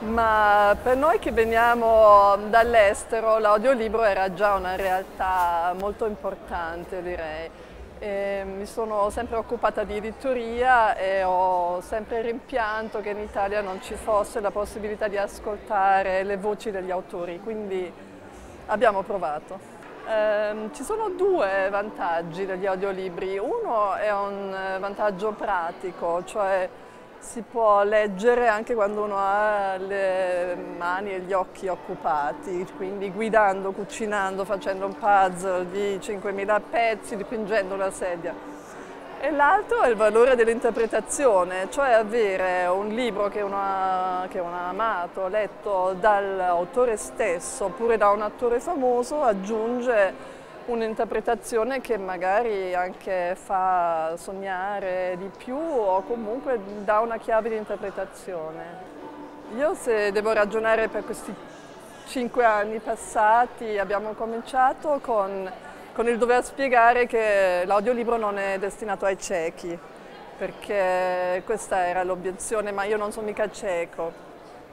ma per noi che veniamo dall'estero l'audiolibro era già una realtà molto importante direi. E mi sono sempre occupata di editoria e ho sempre rimpianto che in Italia non ci fosse la possibilità di ascoltare le voci degli autori, quindi abbiamo provato. Eh, ci sono due vantaggi degli audiolibri. Uno è un vantaggio pratico, cioè si può leggere anche quando uno ha le mani e gli occhi occupati, quindi guidando, cucinando, facendo un puzzle di 5.000 pezzi, dipingendo una sedia. E l'altro è il valore dell'interpretazione, cioè avere un libro che uno, ha, che uno ha amato, letto dall'autore stesso oppure da un attore famoso, aggiunge un'interpretazione che magari anche fa sognare di più o comunque dà una chiave di interpretazione. Io se devo ragionare per questi cinque anni passati abbiamo cominciato con, con il dover spiegare che l'audiolibro non è destinato ai ciechi, perché questa era l'obiezione, ma io non sono mica cieco.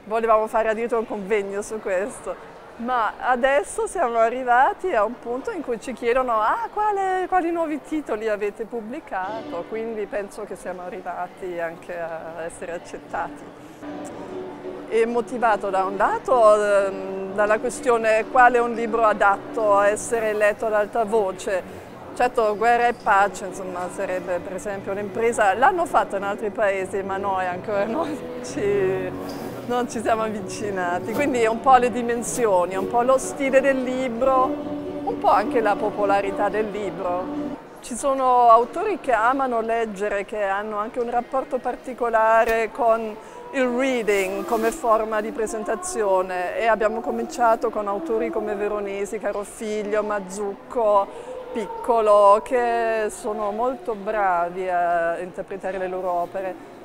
Volevamo fare addirittura un convegno su questo ma adesso siamo arrivati a un punto in cui ci chiedono ah, quale, quali nuovi titoli avete pubblicato, quindi penso che siamo arrivati anche a essere accettati. È motivato da un lato ehm, dalla questione quale è un libro adatto a essere letto ad alta voce. Certo, guerra e pace, insomma, sarebbe per esempio un'impresa, l'hanno fatto in altri paesi, ma noi ancora non ci non ci siamo avvicinati, quindi è un po' le dimensioni, un po' lo stile del libro, un po' anche la popolarità del libro. Ci sono autori che amano leggere, che hanno anche un rapporto particolare con il reading come forma di presentazione e abbiamo cominciato con autori come Veronesi, Carofiglio, Mazzucco, Piccolo, che sono molto bravi a interpretare le loro opere.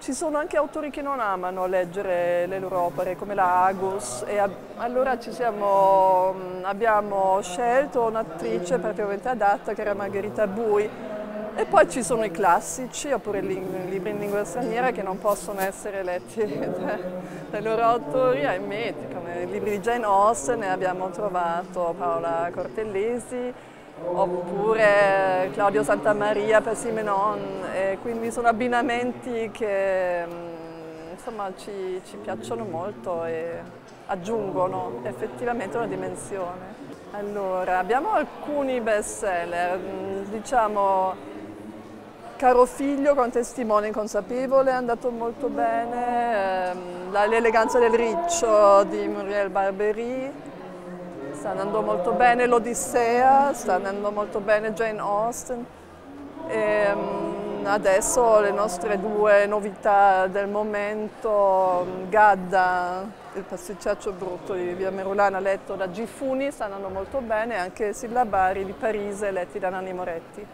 Ci sono anche autori che non amano leggere le loro opere, come la Agus, e allora siamo, abbiamo scelto un'attrice praticamente adatta, che era Margherita Bui, e poi ci sono i classici, oppure i libri in lingua straniera che non possono essere letti dai loro autori, ahimè, come i libri di Jane Austen, ne abbiamo trovato Paola Cortellesi, oppure Claudio Santamaria per Simenon, e quindi sono abbinamenti che mm, insomma, ci, ci piacciono molto e aggiungono effettivamente una dimensione. Allora, abbiamo alcuni best seller, mm, diciamo Caro figlio con testimone inconsapevole è andato molto bene, ehm, L'eleganza del riccio di Muriel Barbery, sta andando molto bene l'Odissea, sta andando molto bene Jane Austen. E, um, adesso le nostre due novità del momento, Gadda, il pasticciaccio brutto di via Merulana letto da Gifuni, andando molto bene, anche Sillabari di Parise letti da Nanni Moretti.